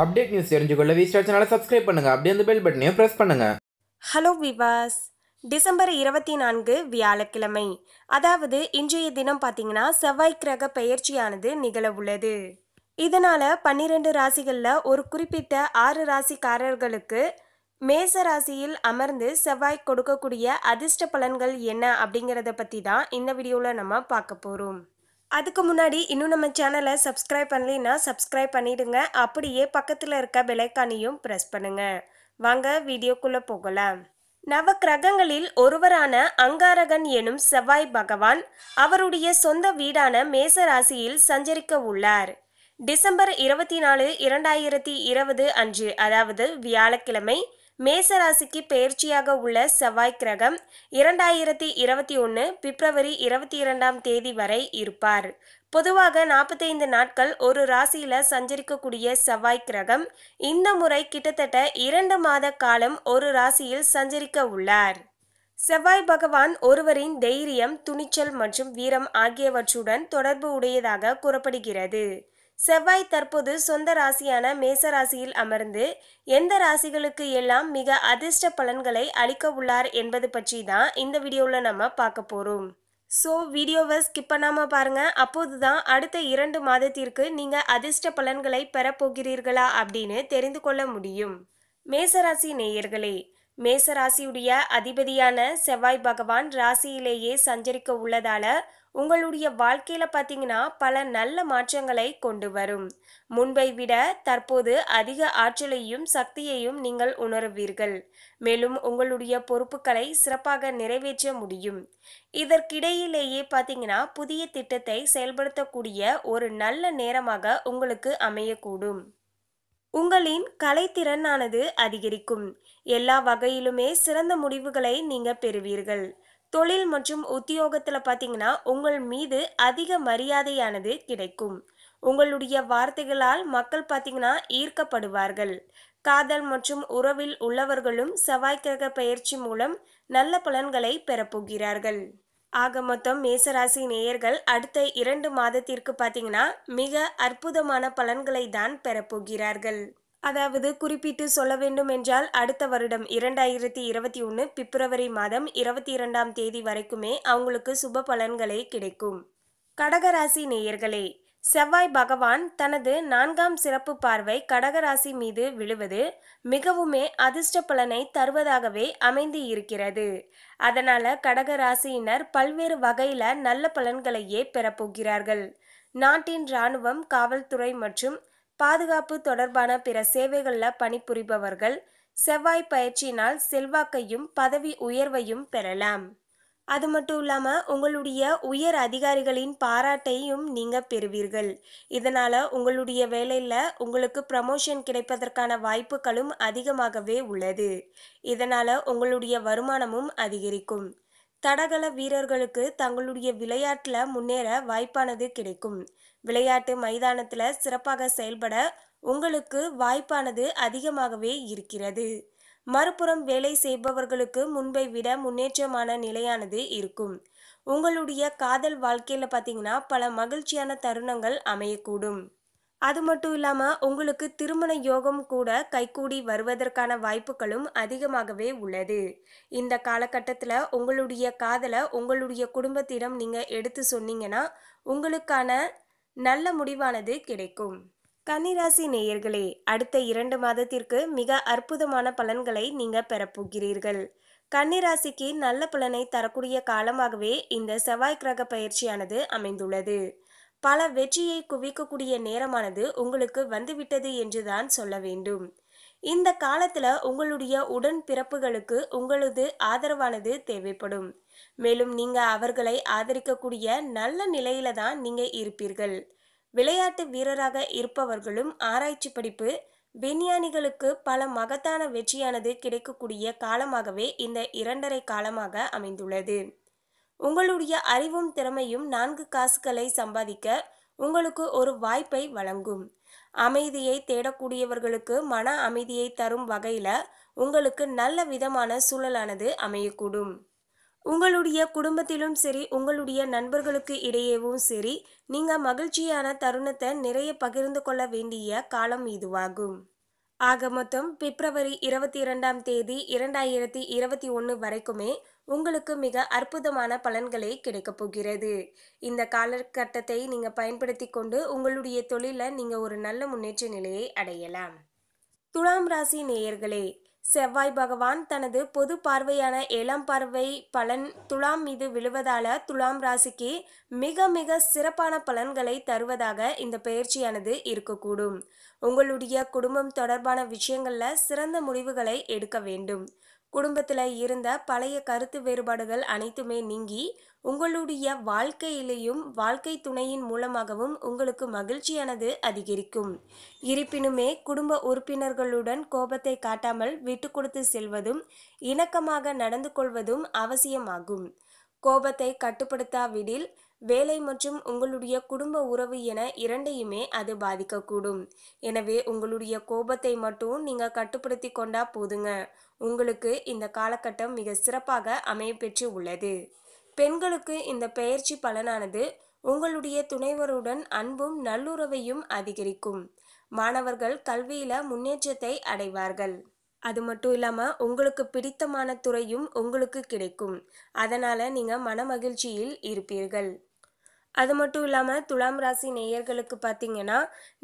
Update news தெரிஞ்சுக்கொள்ள V star சேனலை subscribe பண்ணுங்க. அப்படியே அந்த பெல் பட்டனையும் ப்ரெஸ் பண்ணுங்க. ஹலோ விவாஸ் டிசம்பர் இருபத்தி நான்கு வியாழக்கிழமை. அதாவது இன்றைய தினம் பார்த்தீங்கன்னா செவ்வாய் கிரக பெயர்ச்சியானது நிகழ உள்ளது. இதனால பன்னிரெண்டு ராசிகளில் ஒரு குறிப்பிட்ட ஆறு ராசிக்காரர்களுக்கு மேச ராசியில் அமர்ந்து செவ்வாய் கொடுக்கக்கூடிய அதிர்ஷ்ட பலன்கள் என்ன அப்படிங்கிறத பற்றி தான் இந்த வீடியோவில் நம்ம பார்க்க போகிறோம் அதுக்கு முன்னாடி இன்னும் நம்ம சேனலை சப்ஸ்கிரைப் பண்ணலைன்னா சப்ஸ்கிரைப் பண்ணிடுங்க. அப்படியே பக்கத்தில் இருக்க பெலைக்கானையும் ப்ரெஸ் பண்ணுங்க. வாங்க வீடியோக்குள்ளே போகலாம். நவ கிரகங்களில் ஒருவரான அங்காரகன் எனும் செவ்வாய் பகவான் அவருடைய சொந்த வீடான மேச ராசியில் சஞ்சரிக்க உள்ளார். டிசம்பர் இருபத்தி நாலு இரண்டாயிரத்தி இருபது அன்று அதாவது வியாழக்கிழமை மேச ராசிக்கு பெயர்ச்சியாக உள்ள செவ்வாய் கிரகம் இரண்டாயிரத்தி இருபத்தி ஒன்று பிப்ரவரி இருபத்தி இரண்டாம் தேதி வரை இருப்பார். பொதுவாக நாற்பத்தைந்து நாட்கள் ஒரு ராசியில சஞ்சரிக்கக்கூடிய செவ்வாய் கிரகம் இந்த முறை கிட்டத்தட்ட இரண்டு மாத காலம் ஒரு ராசியில் சஞ்சரிக்க உள்ளார். செவ்வாய் பகவான் ஒருவரின் தைரியம் துணிச்சல் மற்றும் வீரம் ஆகியவற்றுடன் தொடர்பு உடையதாக கூறப்படுகிறது. செவ்வாய் தற்போது சொந்த ராசியான மேச ராசியில் அமர்ந்து எந்த ராசிகளுக்கு எல்லாம் மிக அதிர்ஷ்ட பலன்களை அளிக்க உள்ளார் என்பது பற்றி தான் இந்த வீடியோவில் நம்ம பார்க்க போகிறோம் ஸோ வீடியோவை ஸ்கிப் பண்ணாமல் பாருங்கள் அப்போது தான் அடுத்த இரண்டு மாதத்திற்கு நீங்கள் அதிர்ஷ்ட பலன்களை பெறப்போகிறீர்களா அப்படின்னு தெரிந்து கொள்ள முடியும். மேசராசி நேயர்களே மேசராசியுடைய அதிபதியான செவ்வாய் பகவான் ராசியிலேயே சஞ்சரிக்க உள்ளதால உங்களுடைய வாழ்க்கையில பார்த்தீங்கன்னா பல நல்ல மாற்றங்களை கொண்டு வரும். முன்பை விட தற்போது அதிக ஆற்றலையும் சக்தியையும் நீங்கள் உணருவீர்கள். மேலும் உங்களுடைய பொறுப்புகளை சிறப்பாக நிறைவேற்ற முடியும். இதற்கிடையிலேயே பார்த்தீங்கன்னா புதிய திட்டத்தை செயல்படுத்தக்கூடிய ஒரு நல்ல நேரமாக உங்களுக்கு அமையக்கூடும். உங்களின் கலைத்திறனானது அதிகரிக்கும். எல்லா வகையிலுமே சிறந்த முடிவுகளை நீங்கள் பெறுவீர்கள். தொழில் மற்றும் உத்தியோகத்தில் பார்த்தீங்கன்னா உங்கள் மீது அதிக மரியாதையானது கிடைக்கும். உங்களுடைய வார்த்தைகளால் மக்கள் பார்த்தீங்கன்னா ஈர்க்கப்படுவார்கள். காதல் மற்றும் உறவில் உள்ளவர்களும் செவ்வாய்க்கிரக பயிற்சி மூலம் நல்ல பலன்களை பெறப்போகிறார்கள். ஆக மொத்தம் மேசராசி நேயர்கள் அடுத்த இரண்டு மாதத்திற்கு பார்த்தீங்கன்னா மிக அற்புதமான பலன்களை தான் பெறப்போகிறார்கள் அதாவது குறிப்பிட்டு சொல்ல வேண்டும் என்றால் அடுத்த வருடம் இரண்டாயிரத்தி இருபத்தி ஒன்று பிப்ரவரி மாதம் இருபத்தி இரண்டாம் தேதி வரைக்குமே அவங்களுக்கு சுப பலன்களே கிடைக்கும். கடகராசி நேயர்களே செவ்வாய் பகவான் தனது நான்காம் சிறப்பு பார்வை கடகராசி மீது விழுவது மிகவுமே அதிர்ஷ்ட பலனை தருவதாகவே அமைந்து இருக்கிறது அதனால கடகராசியினர் பல்வேறு வகையில நல்ல பலன்களையே பெறப்போகிறார்கள். நாட்டின் இராணுவம் காவல்துறை மற்றும் பாதுகாப்பு தொடர்பான பிற சேவைகளில் பணிபுரிபவர்கள் செவ்வாய் பயிற்சியினால் செல்வாக்கையும் பதவி உயர்வையும் பெறலாம். அது மட்டும் இல்லாமல் உங்களுடைய உயர் அதிகாரிகளின் பாராட்டையும் நீங்கள் பெறுவீர்கள். இதனால் உங்களுடைய வேலையில் உங்களுக்கு ப்ரமோஷன் கிடைப்பதற்கான வாய்ப்புகளும் அதிகமாகவே உள்ளது. இதனால் உங்களுடைய வருமானமும் அதிகரிக்கும். தடகள வீரர்களுக்கு தங்களுடைய விளையாட்டில் முன்னேற வாய்ப்பானது கிடைக்கும். விளையாட்டு மைதானத்தில் சிறப்பாக செயல்பட உங்களுக்கு வாய்ப்பானது அதிகமாகவே இருக்கிறது. மறுபுறம் வேலை செய்பவர்களுக்கு முன்பை விட முன்னேற்றமான நிலையானது இருக்கும். உங்களுடைய காதல் வாழ்க்கையில் பார்த்தீங்கன்னா பல மகிழ்ச்சியான தருணங்கள் அமையக்கூடும். அது மட்டும் இல்லாமல் உங்களுக்கு திருமண யோகம் கூட கைகூடி வருவதற்கான வாய்ப்புகளும் அதிகமாகவே உள்ளது. இந்த காலகட்டத்தில் உங்களுடைய காதலை உங்களுடைய குடும்பத்திடம் நீங்கள் எடுத்து சொன்னீங்கன்னா உங்களுக்கான நல்ல முடிவானது கிடைக்கும். கன்னிராசி நேயர்களே அடுத்த இரண்டு மாதத்திற்கு மிக அற்புதமான பலன்களை நீங்க பெறப்போகிறீர்கள் கன்னிராசிக்கு நல்ல பலனை தரக்கூடிய காலமாகவே இந்த செவ்வாய் கிரக பயிற்சியானது அமைந்துள்ளது. பல வெற்றியை குவிக்கக்கூடிய நேரமானது உங்களுக்கு வந்துவிட்டது என்றுதான் சொல்ல வேண்டும். இந்த காலத்துல உங்களுடைய உடன் பிறப்புகளுக்கு உங்களது ஆதரவானது தேவைப்படும். மேலும் நீங்க அவர்களை ஆதரிக்கக்கூடிய நல்ல நிலையில தான் நீங்க இருப்பீர்கள். விளையாட்டு வீரராக இருப்பவர்களும் ஆராய்ச்சி படிப்பு விஞ்ஞானிகளுக்கு பல மகத்தான வெற்றியானது கிடைக்கக்கூடிய காலமாகவே இந்த இரண்டரை காலமாக அமைந்துள்ளது. உங்களுடைய அறிவும் திறமையும் நான்கு காசுகளை சம்பாதிக்க உங்களுக்கு ஒரு வாய்ப்பை வழங்கும். அமைதியை தேடக்கூடியவர்களுக்கு மன அமைதியை தரும் வகையில் உங்களுக்கு நல்ல விதமான சூழலானது அமையக்கூடும். உங்களுடைய குடும்பத்திலும் சரி உங்களுடைய நண்பர்களுக்கு இடையேவும் சரி நீங்கள் மகிழ்ச்சியான தருணத்தை நிறைய பகிர்ந்து கொள்ள வேண்டிய காலம் இதுவாகும். ஆக மொத்தம் பிப்ரவரி இருபத்தி இரண்டாம் தேதி இரண்டாயிரத்தி இருபத்தி ஒன்று வரைக்குமே உங்களுக்கு மிக அற்புதமான பலன்களே கிடைக்கப் போகிறது. இந்த காலகட்டத்தை நீங்கள் பயன்படுத்தி கொண்டு உங்களுடைய தொழிலை நீங்கள் ஒரு நல்ல முன்னேற்ற நிலையை அடையலாம். துலாம் ராசி நேயர்களே செவ்வாய் பகவான் தனது பொது பார்வையான ஏழாம் பார்வை பலன் துலாம் மீது விழுவதால துலாம் ராசிக்கு மிக மிக சிறப்பான பலன்களை தருவதாக இந்த பயிற்சியானது இருக்கக்கூடும். உங்களுடைய குடும்பம் தொடர்பான விஷயங்கள்ல சிறந்த முடிவுகளை எடுக்க வேண்டும். குடும்பத்தில் இருந்த பழைய கருத்து வேறுபாடுகள் அனைத்துமே நீங்கி உங்களுடைய வாழ்க்கையிலேயும் வாழ்க்கை துணையின் மூலமாகவும் உங்களுக்கு மகிழ்ச்சியானது அதிகரிக்கும். இருப்பினுமே குடும்ப உறுப்பினர்களுடன் கோபத்தை காட்டாமல் விட்டு கொடுத்து செல்வதும் இணக்கமாக நடந்து கொள்வதும் அவசியமாகும். கோபத்தை கட்டுப்படுத்தாவிடில் வேலை மற்றும் உங்களுடைய குடும்ப உறவு என இரண்டையுமே அது பாதிக்கக்கூடும். எனவே உங்களுடைய கோபத்தை மட்டும் நீங்க கட்டுப்படுத்தி கொண்டா போதுங்க. உங்களுக்கு இந்த காலகட்டம் மிக சிறப்பாக அமையப்பெற்று உள்ளது. பெண்களுக்கு இந்த பெயர்ச்சி பலனானது உங்களுடைய துணைவருடன் அன்பும் நல்லுறவையும் அதிகரிக்கும். மாணவர்கள் கல்வியில முன்னேற்றத்தை அடைவார்கள். அது மட்டும் இல்லாமல் உங்களுக்கு பிடித்தமான துறையும் உங்களுக்கு கிடைக்கும். அதனால் நீங்கள் மன மகிழ்ச்சியில் இருப்பீர்கள். அது மட்டும் இல்லாமல் துலாம் ராசி நேயர்களுக்கு பார்த்தீங்கன்னா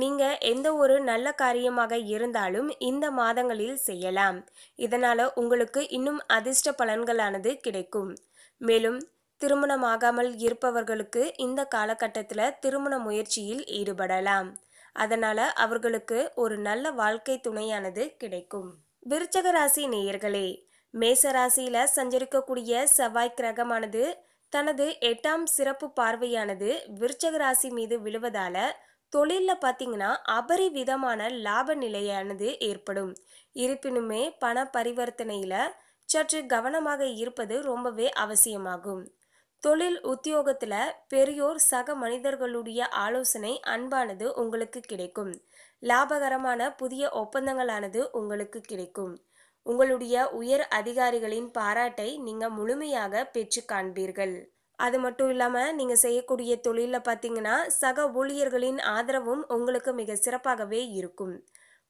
நீங்கள் எந்த ஒரு நல்ல காரியமாக இருந்தாலும் இந்த மாதங்களில் செய்யலாம். இதனால் உங்களுக்கு இன்னும் அதிர்ஷ்ட பலன்களானது கிடைக்கும். மேலும் திருமணமாகாமல் இருப்பவர்களுக்கு இந்த காலகட்டத்தில் திருமண முயற்சியில் ஈடுபடலாம். அதனால் அவர்களுக்கு ஒரு நல்ல வாழ்க்கை துணையானது கிடைக்கும். விருச்சக ராசி நேயர்களே மேச ராசியில் சஞ்சரிக்கக்கூடிய செவ்வாய் கிரகமானது தனது எட்டாம் சிறப்பு பார்வையானது விருச்சக ராசி மீது விழுவதால தொழிலில் பார்த்தீங்கன்னா அபரிவிதமான லாப நிலையானது ஏற்படும். இருப்பினுமே பண பரிவர்த்தனையில் சற்று கவனமாக இருப்பது ரொம்பவே அவசியமாகும். தொழில் உத்தியோகத்தில் பெரியோர் சக மனிதர்களுடைய ஆலோசனை அன்பானது உங்களுக்கு கிடைக்கும். லாபகரமான புதிய ஒப்பந்தங்களானது உங்களுக்கு கிடைக்கும். உங்களுடைய உயர் அதிகாரிகளின் பாராட்டை நீங்கள் முழுமையாக பெற்று காண்பீர்கள். அது மட்டும் இல்லாமல் நீங்கள் செய்யக்கூடிய தொழிலில் பார்த்தீங்கன்னா சக ஊழியர்களின் ஆதரவும் உங்களுக்கு மிக சிறப்பாகவே இருக்கும்.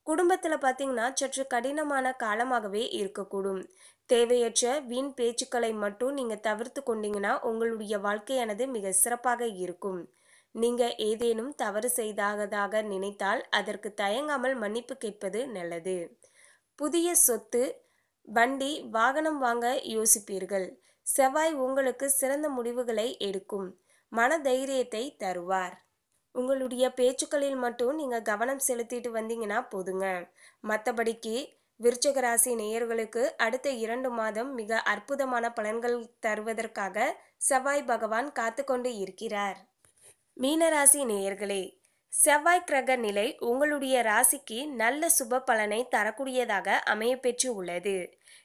குடும்பத்தில் பார்த்தீங்கன்னா சற்று கடினமான காலமாகவே இருக்கக்கூடும். தேவையற்ற வீண் பேச்சுக்களை மட்டும் நீங்கள் தவிர்த்து கொண்டீங்கன்னா உங்களுடைய வாழ்க்கையானது மிக சிறப்பாக இருக்கும். நீங்கள் ஏதேனும் தவறு செய்ததாக நினைத்தால் அதற்கு தயங்காமல் மன்னிப்பு கேட்பது நல்லது. புதிய சொத்து வண்டி வாகனம் வாங்க யோசிப்பீர்கள். செவ்வாய் உங்களுக்கு சிறந்த முடிவுகளை எடுக்கும். மன தைரியத்தை தருவார். உங்களுடைய பேச்சுக்களில் மட்டும் நீங்கள் கவனம் செலுத்திட்டு வந்தீங்கன்னா போதுங்க. மற்றபடிக்கு விருச்சக ராசி நேயர்களுக்கு அடுத்த இரண்டு மாதம் மிக அற்புதமான பலன்கள் தருவதற்காக செவ்வாய் பகவான் காத்து கொண்டு இருக்கிறார். மீனராசி நேயர்களே செவ்வாய் கிரக நிலை உங்களுடைய ராசிக்கு நல்ல சுப பலனை தரக்கூடியதாக அமையப்பெற்று உள்ளது.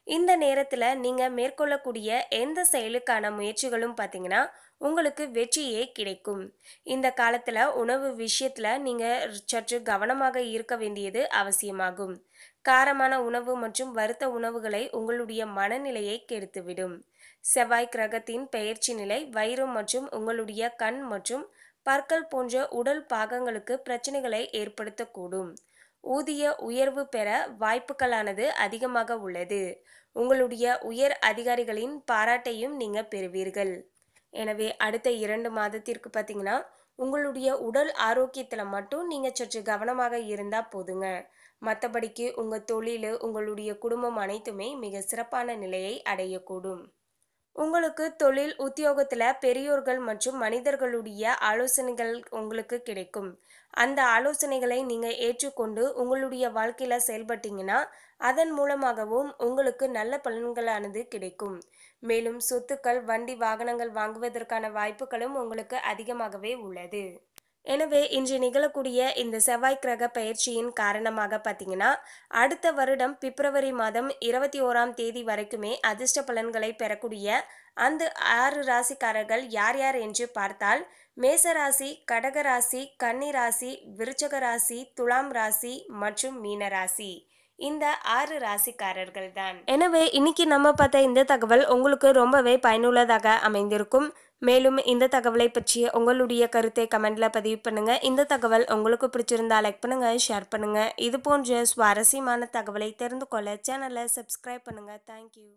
இந்த நேரத்தில் நீங்கள் மேற்கொள்ளக்கூடிய எந்த செயலுக்கான முயற்சிகளும் பார்த்தீங்கன்னா உங்களுக்கு வெற்றியே கிடைக்கும். இந்த காலத்தில் உணவு விஷயத்தில் நீங்கள் சற்று கவனமாக இருக்க வேண்டியது அவசியமாகும். காரமான உணவு மற்றும் வருத்த உணவுகளை உங்களுடைய மனநிலையை கெடுத்துவிடும். செவ்வாய் கிரகத்தின் பெயர்ச்சி நிலை வயிறு மற்றும் உங்களுடைய கண் மற்றும் பற்கள் போன்ற உடல் பாகங்களுக்கு பிரச்சனைகளை ஏற்படுத்தக்கூடும். ஊதிய உயர்வு பெற வாய்ப்புகளானது அதிகமாக உள்ளது. உங்களுடைய உயர் அதிகாரிகளின் பாராட்டையும் நீங்கள் பெறுவீர்கள். எனவே அடுத்த இரண்டு மாதத்திற்கு பார்த்தீங்கன்னா உங்களுடைய உடல் ஆரோக்கியத்தில் மட்டும் நீங்கள் சற்று கவனமாக இருந்தால் போதுங்க. மற்றபடிக்கு உங்கள் தொழில் உங்களுடைய குடும்பம் அனைத்துமே மிக சிறப்பான நிலையை அடையக்கூடும். உங்களுக்கு தொழில் உத்தியோகத்தில் பெரியோர்கள் மற்றும் மனிதர்களுடைய ஆலோசனைகள் உங்களுக்கு கிடைக்கும். அந்த ஆலோசனைகளை நீங்கள் ஏற்றுக்கொண்டு உங்களுடைய வாழ்க்கையில் செயல்பட்டீங்கன்னா அதன் மூலமாகவும் உங்களுக்கு நல்ல பலன்களானது கிடைக்கும். மேலும் சொத்துக்கள் வண்டி வாகனங்கள் வாங்குவதற்கான வாய்ப்புகளும் உங்களுக்கு அதிகமாகவே உள்ளது. எனவே இன்று நிகழக்கூடிய இந்த செவ்வாய் கிரக பயிற்சியின் காரணமாக பார்த்தீங்கன்னா அடுத்த வருடம் பிப்ரவரி மாதம் இருபத்தி ஓராம் தேதி வரைக்குமே அதிர்ஷ்ட பலன்களை பெறக்கூடிய அந்த ஆறு ராசிக்காரர்கள் யார் யார் என்று பார்த்தால் மேசராசி கடக ராசி ராசி விருச்சக ராசி துலாம் ராசி மற்றும் மீன ராசி. இந்த ஆறு ராசிக்காரர்கள் தான். எனவே இன்னைக்கு நம்ம பார்த்த இந்த தகவல் உங்களுக்கு ரொம்பவே பயனுள்ளதாக அமைந்திருக்கும். மேலும் இந்த தகவலை பற்றிய உங்களுடைய கருத்தை கமெண்ட்ல பதிவு பண்ணுங்க. இந்த தகவல் உங்களுக்கு பிடிச்சிருந்தா லைக் பண்ணுங்க ஷேர் பண்ணுங்க. இது போன்ற சுவாரஸ்யமான தகவலை தெரிந்து கொள்ள சேனலை சப்ஸ்கிரைப் பண்ணுங்க. தேங்க்யூ